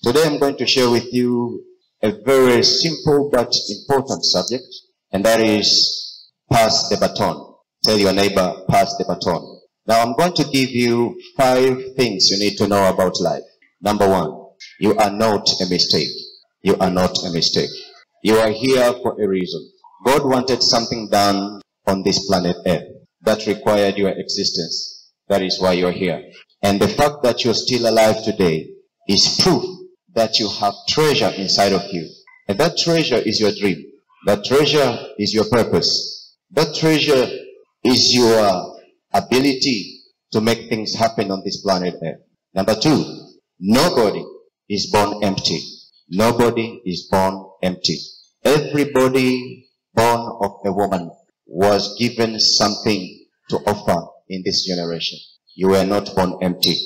Today I'm going to share with you a very simple but important subject, and that is pass the baton. Tell your neighbor, pass the baton. Now I'm going to give you five things you need to know about life. Number one, you are not a mistake. You are not a mistake. You are here for a reason. God wanted something done on this planet Earth that required your existence. That is why you're here. And the fact that you're still alive today is proof that you have treasure inside of you. And that treasure is your dream. That treasure is your purpose. That treasure is your ability to make things happen on this planet Earth. Number two, nobody is born empty. Nobody is born empty. Everybody born of a woman was given something to offer in this generation. You were not born empty.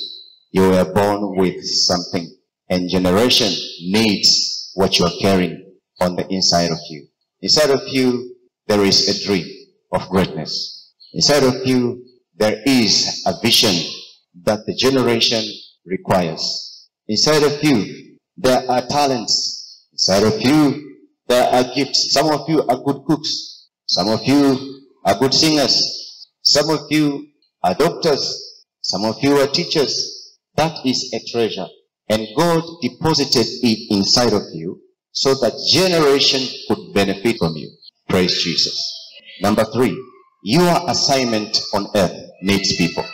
You were born with something. And generation needs what you are carrying on the inside of you. Inside of you, there is a dream of greatness. Inside of you, there is a vision that the generation requires. Inside of you, there are talents. Inside of you, there are gifts. Some of you are good cooks. Some of you are good singers. Some of you are doctors. Some of you are teachers. That is a treasure. And God deposited it inside of you so that generation could benefit from you. Praise Jesus. Number three, your assignment on earth needs people.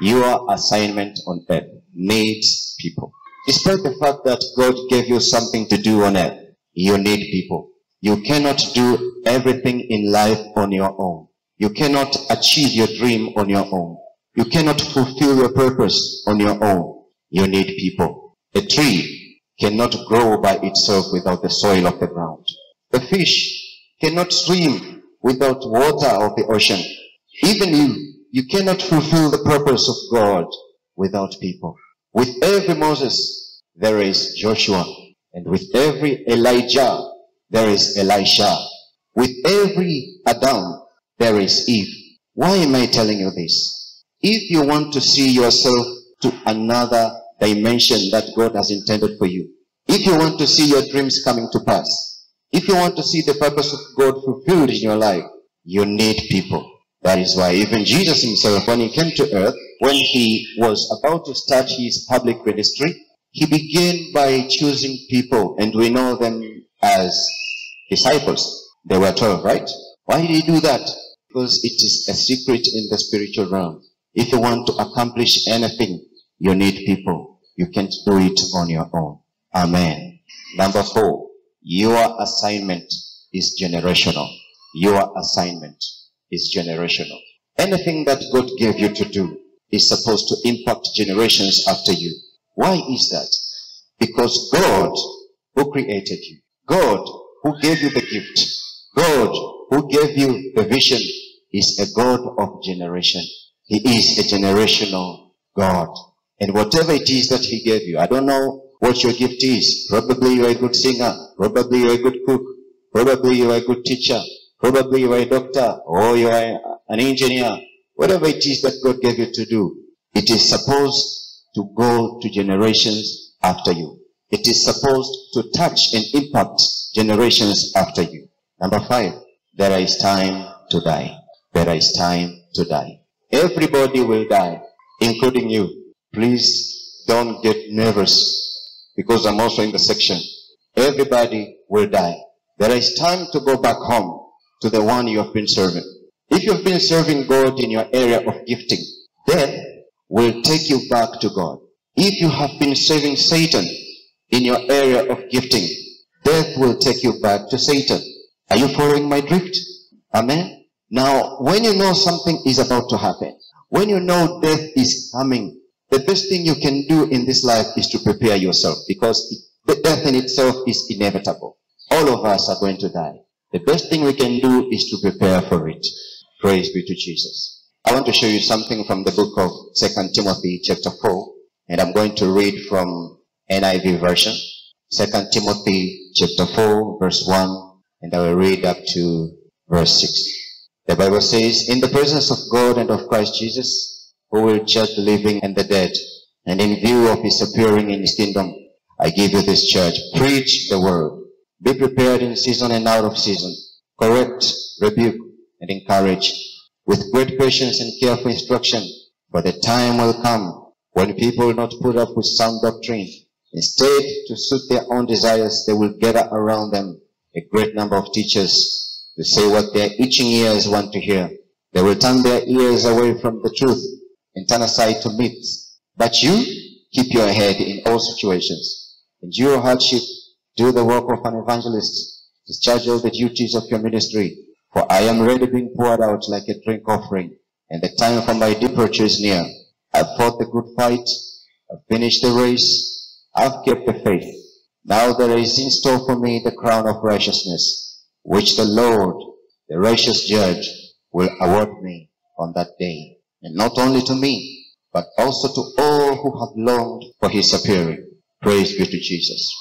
Your assignment on earth needs people. Despite the fact that God gave you something to do on earth, you need people. You cannot do everything in life on your own. You cannot achieve your dream on your own. You cannot fulfill your purpose on your own. You need people. A tree cannot grow by itself without the soil of the ground. A fish cannot swim without water of the ocean. Even you, you cannot fulfill the purpose of God without people. With every Moses, there is Joshua. And with every Elijah, there is Elisha. With every Adam, there is Eve. Why am I telling you this? If you want to see yourself to another dimension that God has intended for you, if you want to see your dreams coming to pass, if you want to see the purpose of God fulfilled in your life, you need people. That is why even Jesus himself, when he came to earth, when he was about to start his public ministry, he began by choosing people, and we know them as disciples. They were 12, right? Why did he do that? Because it is a secret in the spiritual realm. If you want to accomplish anything, you need people. You can't do it on your own. Amen. Number four, your assignment is generational. Your assignment is generational. Anything that God gave you to do is supposed to impact generations after you. Why is that? Because God who created you, God who gave you the gift, God who gave you the vision is a God of generation. He is a generational God. And whatever it is that he gave you, I don't know what your gift is. Probably you're a good singer. Probably you're a good cook. Probably you're a good teacher. Probably you're a doctor or you're an engineer. Whatever it is that God gave you to do, it is supposed to go to generations after you. It is supposed to touch and impact generations after you. Number five, there is time to die. There is time to die. Everybody will die, including you. Please don't get nervous because I'm also in the section. Everybody will die. There is time to go back home to the one you have been serving. If you've been serving God in your area of gifting, death will take you back to God. If you have been serving Satan in your area of gifting, death will take you back to Satan. Are you following my drift? Amen. Now, when you know something is about to happen, when you know death is coming, the best thing you can do in this life is to prepare yourself because the death in itself is inevitable. All of us are going to die. The best thing we can do is to prepare for it. Praise be to Jesus. I want to show you something from the book of Second Timothy chapter 4, and I'm going to read from NIV version. Second Timothy chapter 4, verse 1, and I will read up to verse 6. The Bible says, In the presence of God and of Christ Jesus, who will judge the living and the dead, and in view of his appearing in his kingdom, I give you this church. Preach the word. Be prepared in season and out of season. Correct, rebuke, and encourage with great patience and careful instruction. For the time will come when people will not put up with sound doctrine. Instead, to suit their own desires, they will gather around them a great number of teachers to say what their itching ears want to hear. They will turn their ears away from the truth and turn aside to myths. But you keep your head in all situations. Endure hardship. Do the work of an evangelist. Discharge all the duties of your ministry. For I am ready being poured out like a drink offering, and the time for my departure is near. I've fought the good fight. I've finished the race. I've kept the faith. Now there is in store for me the crown of righteousness, which the Lord, the righteous judge, will award me on that day. And not only to me, but also to all who have longed for his appearing. Praise be to Jesus.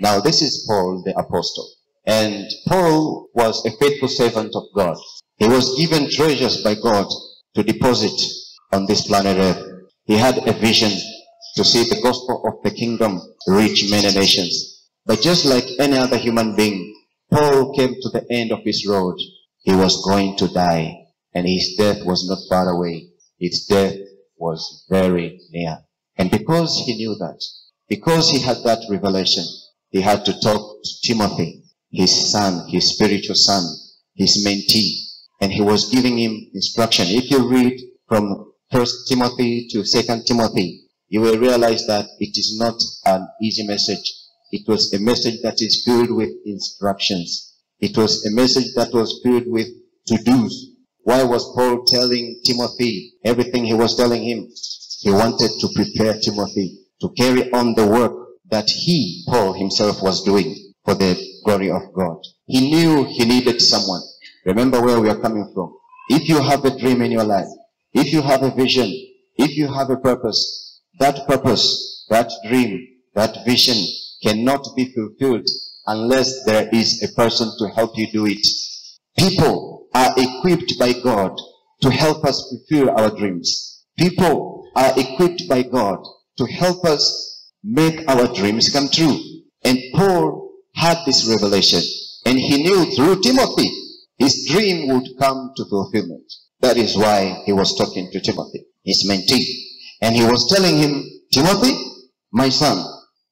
Now this is Paul the apostle. And Paul was a faithful servant of God. He was given treasures by God to deposit on this planet earth. He had a vision to see the gospel of the kingdom reach many nations. But just like any other human being, Paul came to the end of his road. He was going to die and his death was not far away. His death was very near. And because he knew that, because he had that revelation, he had to talk to Timothy, his son, his spiritual son, his mentee, and he was giving him instruction. If you read from First Timothy to Second Timothy, you will realize that it is not an easy message. It was a message that is filled with instructions. It was a message that was filled with to-dos. Why was Paul telling Timothy everything he was telling him? He wanted to prepare Timothy to carry on the work that he, Paul himself, was doing for the glory of God. He knew he needed someone. Remember where we are coming from. If you have a dream in your life, if you have a vision, if you have a purpose, that purpose, that dream, that vision cannot be fulfilled unless there is a person to help you do it. People are equipped by God to help us fulfill our dreams. People are equipped by God to help us make our dreams come true. And Paul had this revelation and he knew through Timothy his dream would come to fulfillment. That is why he was talking to Timothy, his mentee. And he was telling him, Timothy, my son,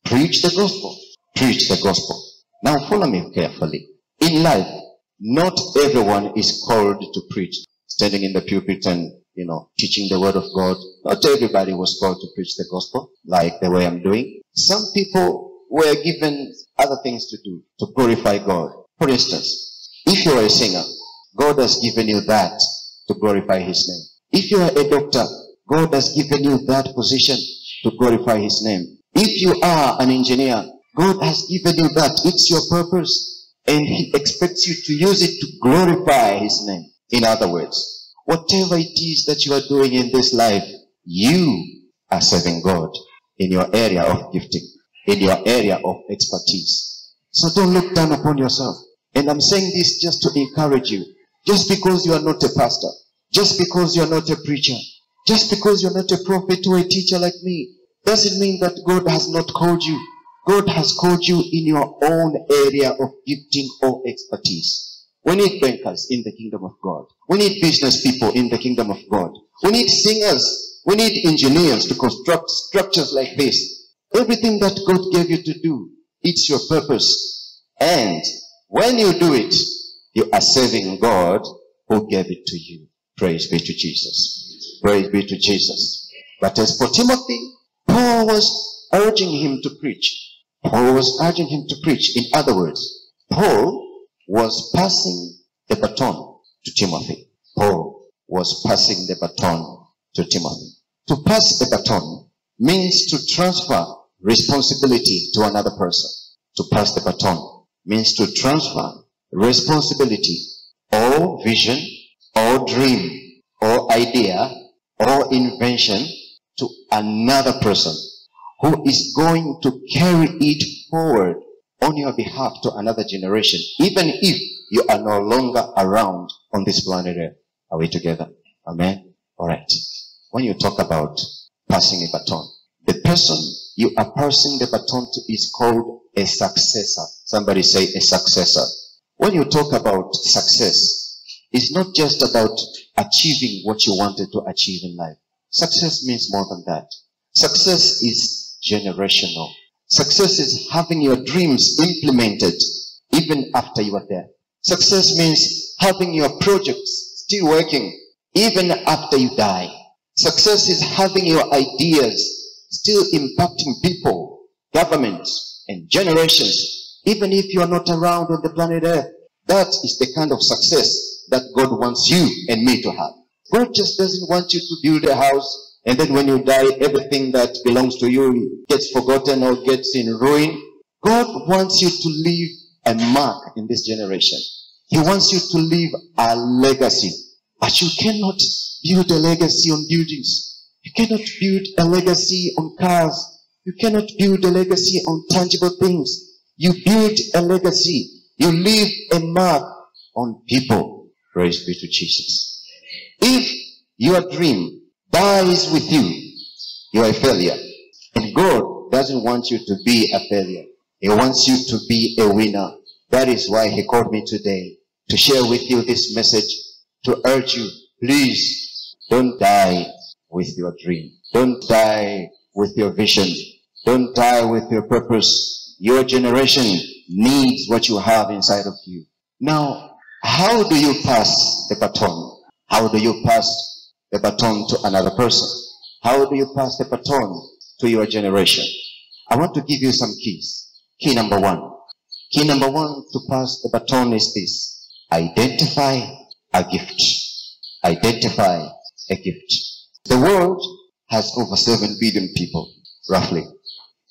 preach the gospel. Preach the gospel. Now follow me carefully. In life, not everyone is called to preach. Standing in the pulpit and, you know, teaching the word of God. Not everybody was called to preach the gospel, like the way I'm doing. Some people were given other things to do to glorify God. For instance, if you are a singer, God has given you that to glorify His name. If you are a doctor, God has given you that position to glorify His name. If you are an engineer, God has given you that. It's your purpose. And He expects you to use it to glorify His name. In other words, whatever it is that you are doing in this life, you are serving God in your area of gifting in your area of expertise. So don't look down upon yourself. And I'm saying this just to encourage you. Just because you are not a pastor, just because you are not a preacher, just because you're not a prophet or a teacher like me, doesn't mean that God has not called you. God has called you in your own area of gifting or expertise. We need bankers in the kingdom of God. We need business people in the kingdom of God. We need singers. We need engineers to construct structures like this. Everything that God gave you to do, it's your purpose. And when you do it, you are serving God who gave it to you. Praise be to Jesus. Praise be to Jesus. But as for Timothy, Paul was urging him to preach. Paul was urging him to preach. In other words, Paul was passing the baton to Timothy. Paul was passing the baton to Timothy. To pass the baton means to transfer responsibility to another person. To pass the baton means to transfer responsibility or vision or dream or idea or invention to another person who is going to carry it forward on your behalf to another generation, even if you are no longer around on this planet Earth. Are we together? Amen? Alright. When you talk about passing a baton, the person you are passing the baton to is called a successor. Somebody say a successor. When you talk about success, it's not just about achieving what you wanted to achieve in life. Success means more than that. Success is generational. Success is having your dreams implemented even after you are dead. Success means having your projects still working even after you die. Success is having your ideas still impacting people, governments, and generations, even if you are not around on the planet Earth. That is the kind of success that God wants you and me to have. God just doesn't want you to build a house and then when you die, everything that belongs to you gets forgotten or gets in ruin. God wants you to leave a mark in this generation. He wants you to leave a legacy. But you cannot build a legacy on buildings. You cannot build a legacy on cars. You cannot build a legacy on tangible things. You build a legacy. You leave a mark on people. Praise be to Jesus. If your dream dies with you, you are a failure. And God doesn't want you to be a failure. He wants you to be a winner. That is why he called me today to share with you this message, to urge you, please don't die with your dream. Don't die with your vision. Don't die with your purpose. Your generation needs what you have inside of you. Now, how do you pass the baton? How do you pass the baton to another person? How do you pass the baton to your generation? I want to give you some keys. Key number one. Key number one to pass the baton is this. Identify a gift. Identify a gift. The world has over 7 billion people, roughly.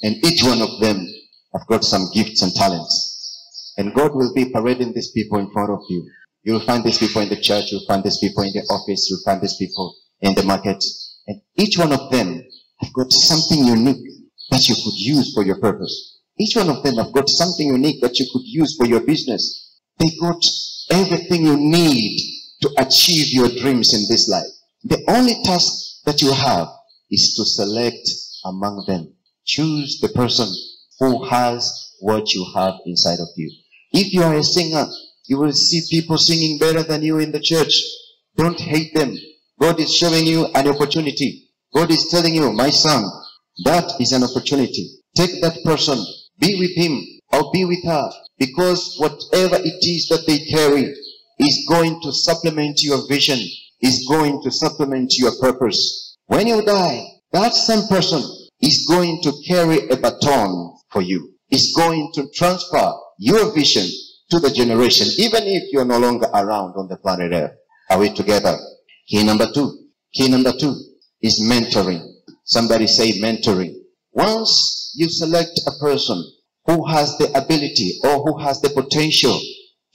And each one of them have got some gifts and talents. And God will be parading these people in front of you. You'll find these people in the church, you'll find these people in the office, you'll find these people in the market. And each one of them have got something unique that you could use for your purpose. Each one of them have got something unique that you could use for your business. They got everything you need to achieve your dreams in this life. The only task that you have is to select among them. Choose the person who has what you have inside of you. If you are a singer, you will see people singing better than you in the church. Don't hate them. God is showing you an opportunity. God is telling you, my son, that is an opportunity. Take that person, be with him or be with her because whatever it is that they carry is going to supplement your vision, is going to supplement your purpose. When you die, that same person is going to carry a baton for you. Is going to transfer your vision to the generation, even if you're no longer around on the planet Earth. Are we together? Key number two. Key number two is mentoring. Somebody say mentoring. Once you select a person who has the ability or who has the potential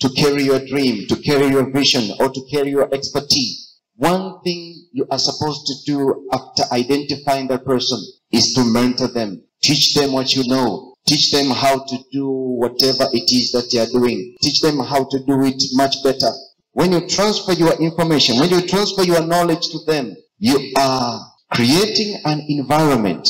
to carry your dream, to carry your vision, or to carry your expertise. One thing you are supposed to do after identifying that person is to mentor them. Teach them what you know. Teach them how to do whatever it is that they are doing. Teach them how to do it much better. When you transfer your information, when you transfer your knowledge to them, you are creating an environment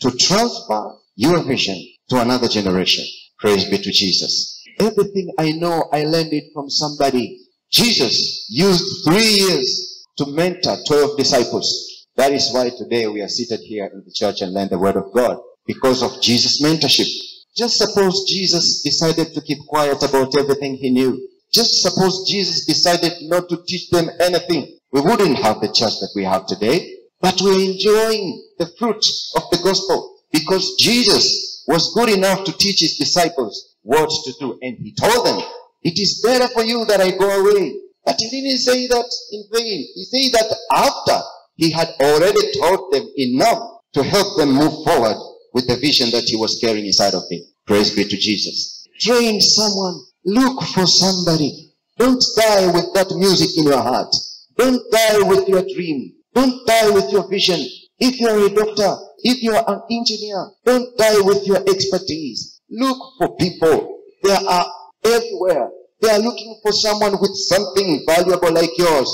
to transfer your vision to another generation. Praise be to Jesus. Everything I know, I learned it from somebody. Jesus used three years to mentor 12 disciples. That is why today we are seated here in the church and learn the word of God because of Jesus' mentorship. Just suppose Jesus decided to keep quiet about everything he knew. Just suppose Jesus decided not to teach them anything. We wouldn't have the church that we have today, but we're enjoying the fruit of the gospel because Jesus was good enough to teach his disciples what to do. And he told them, it is better for you that I go away. But he didn't say that in vain. He said that after he had already taught them enough to help them move forward with the vision that he was carrying inside of him. Praise be to Jesus. Train someone. Look for somebody. Don't die with that music in your heart. Don't die with your dream. Don't die with your vision. If you're a doctor, if you're an engineer, don't die with your expertise. Look for people. They are everywhere. They are looking for someone with something valuable like yours.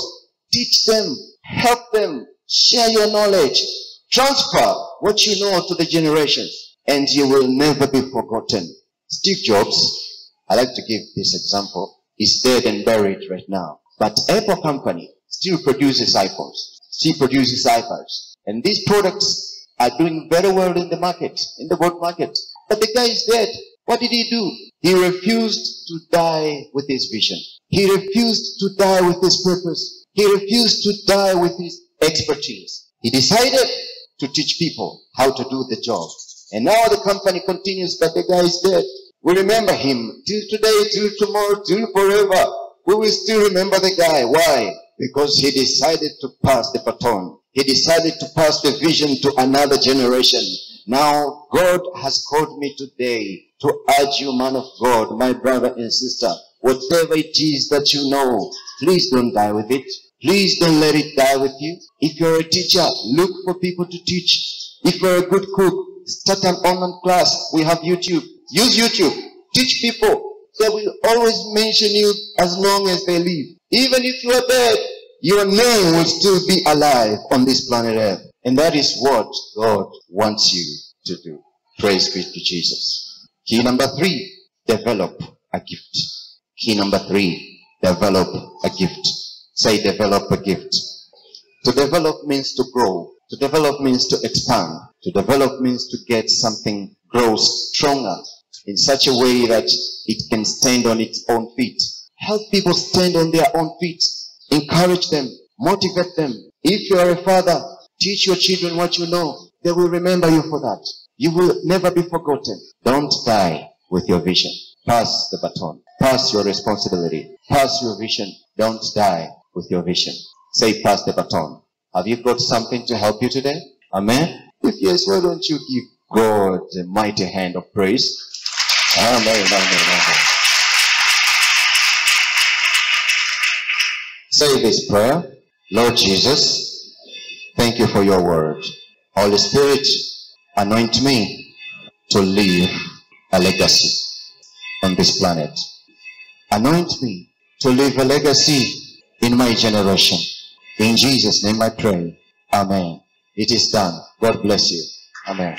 Teach them, help them, share your knowledge, transfer what you know to the generations. and you will never be forgotten. Steve Jobs, I like to give this example, is dead and buried right now. But Apple company still produces iPhones, still produces iPads. And these products are doing very well in the market, in the world market. But the guy is dead. What did he do? He refused to die with his vision. He refused to die with his purpose. He refused to die with his expertise. He decided to teach people how to do the job. And now the company continues, but the guy is dead. We remember him till today, till tomorrow, till forever. We will still remember the guy. Why? Because he decided to pass the baton. He decided to pass the vision to another generation. Now, God has called me today to urge you, man of God, my brother and sister, whatever it is that you know, please don't die with it. Please don't let it die with you. If you're a teacher, look for people to teach. If you're a good cook, start an online class. We have YouTube. Use YouTube. Teach people. They will always mention you as long as they live. Even if you are dead, your name will still be alive on this planet Earth. And that is what God wants you to do. Praise be to Jesus. Key number three, develop a gift. Key number three, develop a gift. Say develop a gift. To develop means to grow. To develop means to expand. To develop means to get something grow stronger in such a way that it can stand on its own feet. Help people stand on their own feet. Encourage them. Motivate them. If you are a father, teach your children what you know. They will remember you for that. You will never be forgotten. Don't die with your vision. Pass the baton. Pass your responsibility. Pass your vision. Don't die with your vision. Say pass the baton. Have you got something to help you today? Amen? If yes, why don't you give God a mighty hand of praise? Amen, amen, amen. Say this prayer. Lord Jesus, thank you for your word. Holy Spirit, anoint me to leave a legacy on this planet. Anoint me to leave a legacy in my generation. In Jesus' name I pray. Amen. It is done. God bless you. Amen.